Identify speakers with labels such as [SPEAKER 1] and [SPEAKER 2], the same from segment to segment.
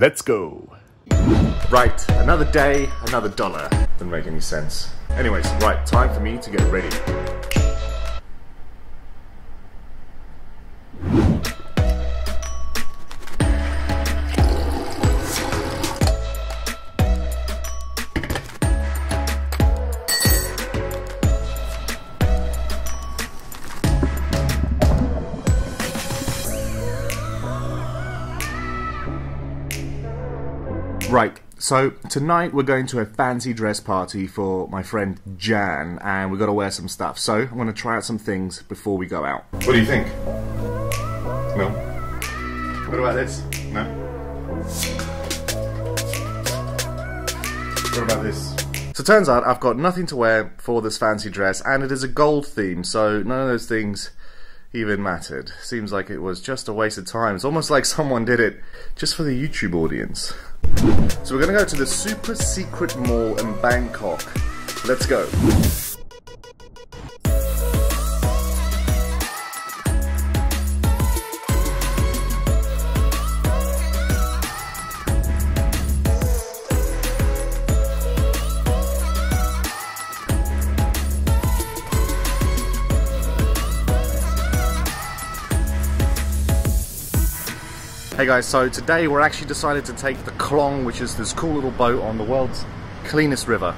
[SPEAKER 1] Let's go. Right, another day, another dollar. Doesn't make any sense. Anyways, right, time for me to get ready. Right, so tonight we're going to a fancy dress party for my friend Jan, and we've got to wear some stuff. So I'm going to try out some things before we go out. What do you think? No? What about this? No? What about this? So turns out I've got nothing to wear for this fancy dress, and it is a gold theme, so none of those things even mattered. Seems like it was just a waste of time. It's almost like someone did it just for the YouTube audience. So we're gonna go to the super secret mall in Bangkok. Let's go. Hey guys, so today we're actually decided to take the Klong, which is this cool little boat on the world's cleanest river.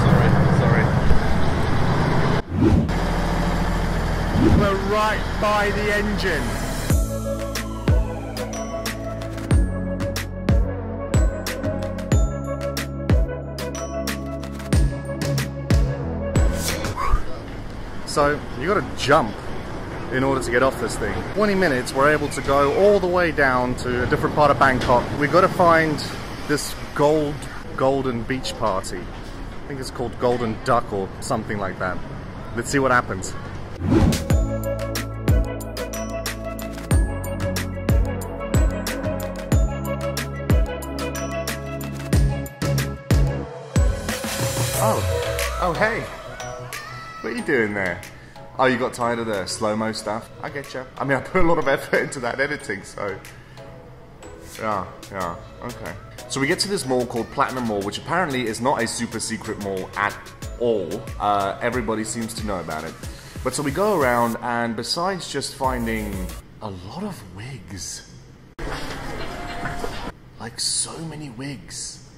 [SPEAKER 1] Sorry, sorry. We're right by the engine. So you got to jump in order to get off this thing. 20 minutes, we're able to go all the way down to a different part of Bangkok. We've got to find this gold, golden beach party. I think it's called Golden Duck or something like that. Let's see what happens. Oh, oh hey. What are you doing there? Oh, you got tired of the slow-mo stuff? I get you. I mean, I put a lot of effort into that editing, so... Yeah, yeah, okay. So we get to this mall called Platinum Mall, which apparently is not a super secret mall at all. Uh, everybody seems to know about it. But so we go around, and besides just finding a lot of wigs, like so many wigs,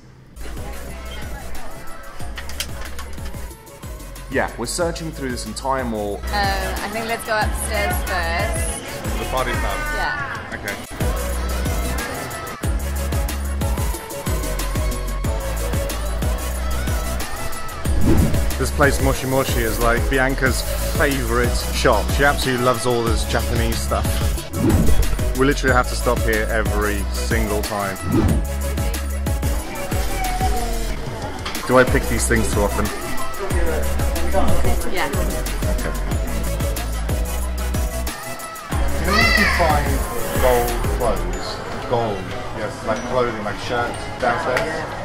[SPEAKER 1] Yeah, we're searching through this entire mall.
[SPEAKER 2] Um, I think let's go upstairs first.
[SPEAKER 1] The party pub.
[SPEAKER 2] Yeah.
[SPEAKER 1] Okay. This place, Moshi Moshi, is like Bianca's favorite shop. She absolutely loves all this Japanese stuff. We literally have to stop here every single time. Do I pick these things too often?
[SPEAKER 2] Yeah.
[SPEAKER 1] You know you gold clothes? Gold, yes, like clothing, like shirts downstairs?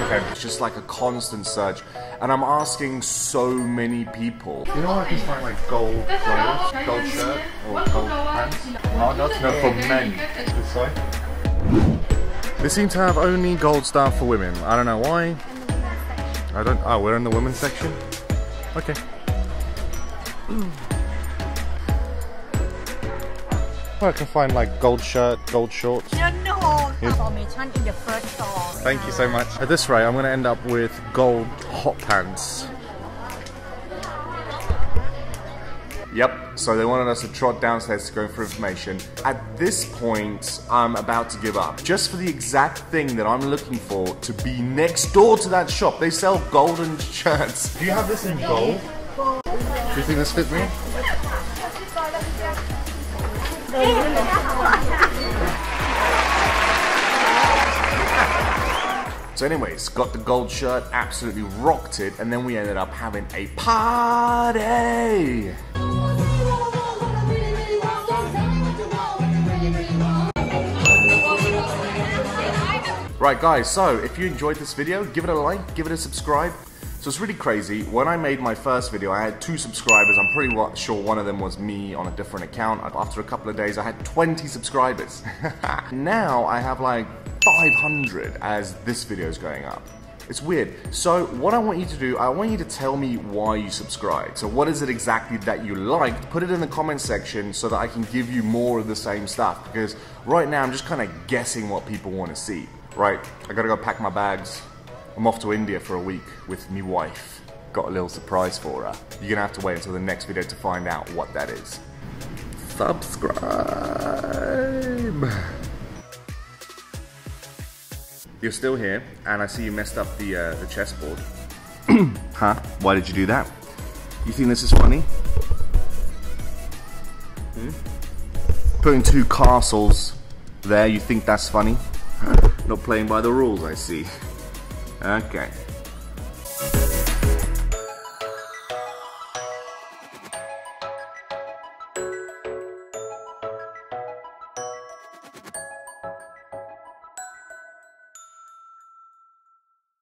[SPEAKER 1] Okay. It's just like a constant search. And I'm asking so many people. You know I can find like gold clothes, gold shirt, or gold pants? Oh, not no, for men. This side? They seem to have only gold stuff for women. I don't know why. I don't. Oh, we're in the women's section? Okay. Well, I can find like gold shirt, gold shorts.
[SPEAKER 3] No, no, information in the first store.
[SPEAKER 1] Thank you so much. At this rate, I'm going to end up with gold hot pants. Yep, so they wanted us to trot downstairs to go for information. At this point, I'm about to give up. Just for the exact thing that I'm looking for to be next door to that shop. They sell golden shirts. Do you have this in gold? Do you think this fits me? So anyways, got the gold shirt, absolutely rocked it, and then we ended up having a party! Right guys, so if you enjoyed this video, give it a like, give it a subscribe, So it's really crazy. When I made my first video, I had two subscribers. I'm pretty sure one of them was me on a different account. After a couple of days, I had 20 subscribers. now I have like 500 as this video is going up. It's weird. So what I want you to do, I want you to tell me why you subscribe. So what is it exactly that you liked? Put it in the comment section so that I can give you more of the same stuff. Because right now I'm just kind of guessing what people want to see. Right, I gotta go pack my bags. I'm off to India for a week with me wife. Got a little surprise for her. You're gonna have to wait until the next video to find out what that is. Subscribe! You're still here, and I see you messed up the, uh, the chessboard. huh? Why did you do that? You think this is funny? Hmm? Putting two castles there, you think that's funny? Not playing by the rules, I see. Okay.